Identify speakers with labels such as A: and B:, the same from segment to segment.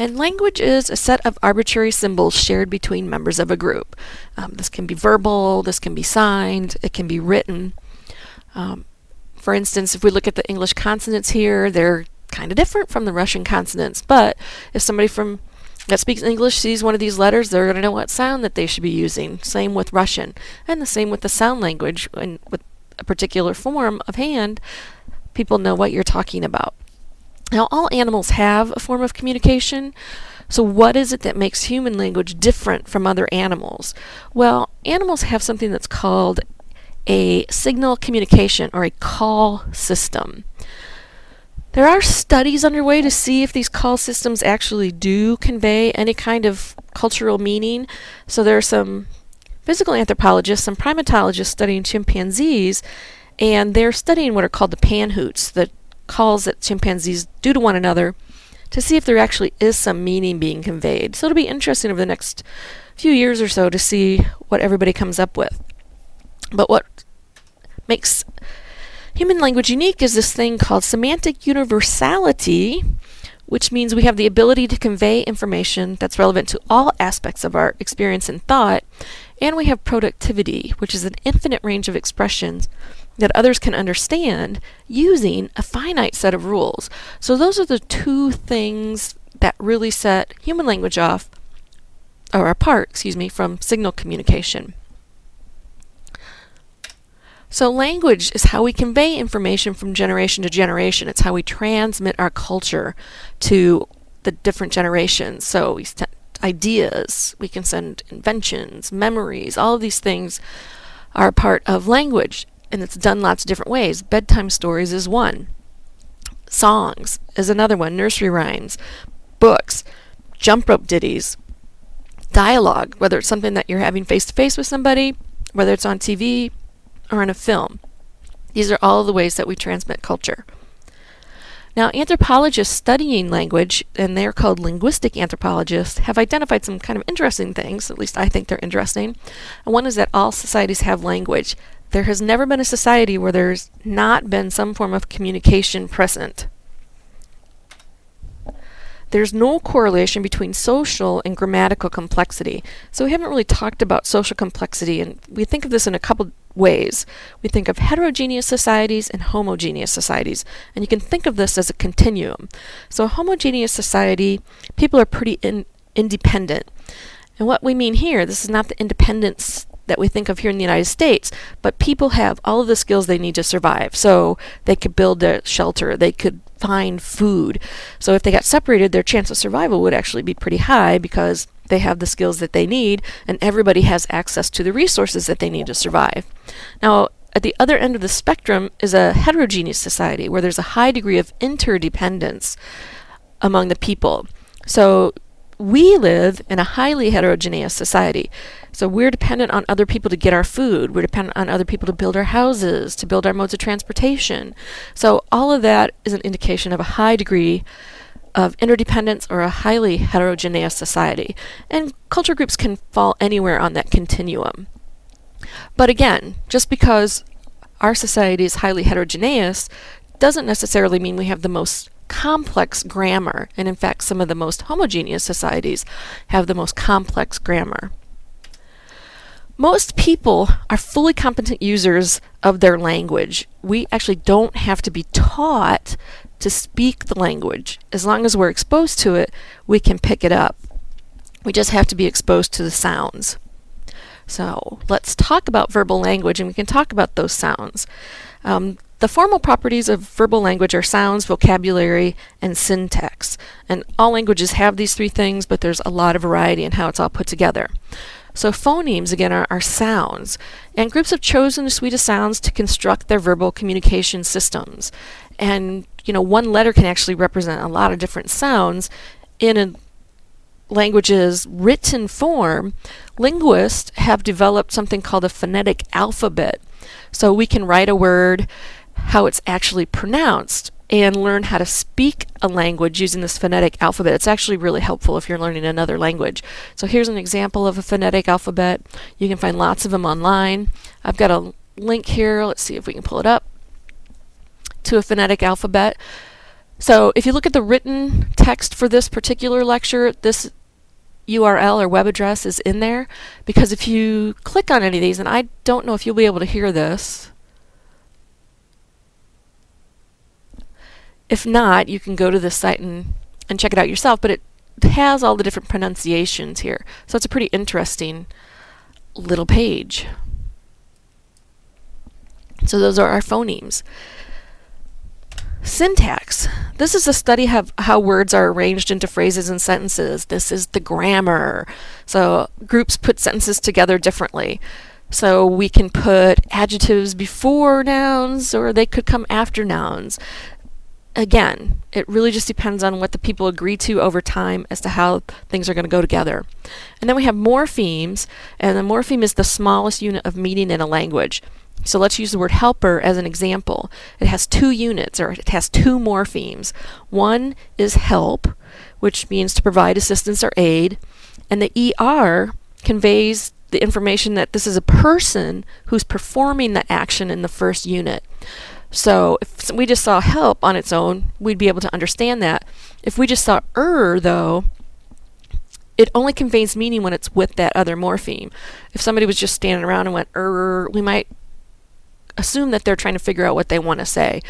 A: And language is a set of arbitrary symbols shared between members of a group. Um, this can be verbal, this can be signed, it can be written. Um, for instance, if we look at the English consonants here, they're kind of different from the Russian consonants, but if somebody from that speaks English sees one of these letters, they're going to know what sound that they should be using. Same with Russian, and the same with the sound language. And with a particular form of hand, people know what you're talking about. Now, all animals have a form of communication. So, what is it that makes human language different from other animals? Well, animals have something that's called a signal communication or a call system. There are studies underway to see if these call systems actually do convey any kind of cultural meaning. So, there are some physical anthropologists, some primatologists studying chimpanzees, and they're studying what are called the pant-hoots, the calls that chimpanzees do to one another to see if there actually is some meaning being conveyed. So it'll be interesting over the next few years or so to see what everybody comes up with. But what makes human language unique is this thing called semantic universality, which means we have the ability to convey information that's relevant to all aspects of our experience and thought, and we have productivity, which is an infinite range of expressions that others can understand using a finite set of rules. So those are the two things that really set human language off or apart, excuse me, from signal communication. So language is how we convey information from generation to generation. It's how we transmit our culture to the different generations. So we send ideas, we can send inventions, memories, all of these things are part of language and it's done lots of different ways. Bedtime stories is one. Songs is another one. Nursery rhymes, books, jump rope ditties, dialogue, whether it's something that you're having face to face with somebody, whether it's on TV or in a film. These are all the ways that we transmit culture. Now, anthropologists studying language, and they're called linguistic anthropologists, have identified some kind of interesting things, at least I think they're interesting. And one is that all societies have language. There has never been a society where there's not been some form of communication present. There's no correlation between social and grammatical complexity. So we haven't really talked about social complexity, and we think of this in a couple ways. We think of heterogeneous societies and homogeneous societies, and you can think of this as a continuum. So a homogeneous society, people are pretty in independent. And what we mean here, this is not the independence that we think of here in the United States, but people have all of the skills they need to survive. So they could build a shelter, they could find food. So if they got separated, their chance of survival would actually be pretty high because they have the skills that they need and everybody has access to the resources that they need to survive. Now, at the other end of the spectrum is a heterogeneous society where there's a high degree of interdependence among the people. So we live in a highly heterogeneous society. So we're dependent on other people to get our food. We're dependent on other people to build our houses, to build our modes of transportation. So all of that is an indication of a high degree of interdependence or a highly heterogeneous society. And culture groups can fall anywhere on that continuum. But again, just because our society is highly heterogeneous doesn't necessarily mean we have the most complex grammar. And in fact, some of the most homogeneous societies have the most complex grammar. Most people are fully competent users of their language. We actually don't have to be taught to speak the language. As long as we're exposed to it, we can pick it up. We just have to be exposed to the sounds. So let's talk about verbal language and we can talk about those sounds. Um, the formal properties of verbal language are sounds, vocabulary, and syntax. And all languages have these three things, but there's a lot of variety in how it's all put together. So phonemes, again, are, are sounds. And groups have chosen a suite of sounds to construct their verbal communication systems. And, you know, one letter can actually represent a lot of different sounds in a language's written form. Linguists have developed something called a phonetic alphabet. So we can write a word how it's actually pronounced and learn how to speak a language using this phonetic alphabet. It's actually really helpful if you're learning another language. So here's an example of a phonetic alphabet. You can find lots of them online. I've got a link here. Let's see if we can pull it up to a phonetic alphabet. So if you look at the written text for this particular lecture, this URL or web address is in there because if you click on any of these, and I don't know if you'll be able to hear this, If not, you can go to this site and, and check it out yourself, but it has all the different pronunciations here. So it's a pretty interesting little page. So those are our phonemes. Syntax. This is a study of how words are arranged into phrases and sentences. This is the grammar. So groups put sentences together differently. So we can put adjectives before nouns or they could come after nouns again, it really just depends on what the people agree to over time as to how things are going to go together. And then we have morphemes, and the morpheme is the smallest unit of meaning in a language. So let's use the word helper as an example. It has two units, or it has two morphemes. One is help, which means to provide assistance or aid, and the ER conveys the information that this is a person who's performing the action in the first unit. So if we just saw help on its own, we'd be able to understand that. If we just saw er, though, it only conveys meaning when it's with that other morpheme. If somebody was just standing around and went er, we might assume that they're trying to figure out what they want to say.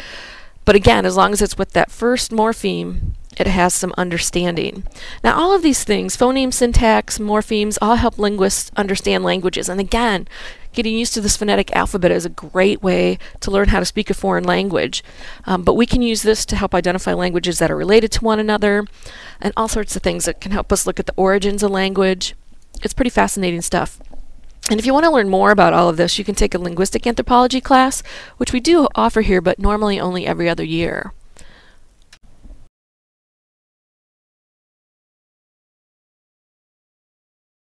A: But again, as long as it's with that first morpheme, it has some understanding. Now, all of these things, phoneme, syntax, morphemes, all help linguists understand languages. And again, getting used to this phonetic alphabet is a great way to learn how to speak a foreign language. Um, but we can use this to help identify languages that are related to one another and all sorts of things that can help us look at the origins of language. It's pretty fascinating stuff. And if you want to learn more about all of this, you can take a linguistic anthropology class, which we do offer here, but normally only every other year.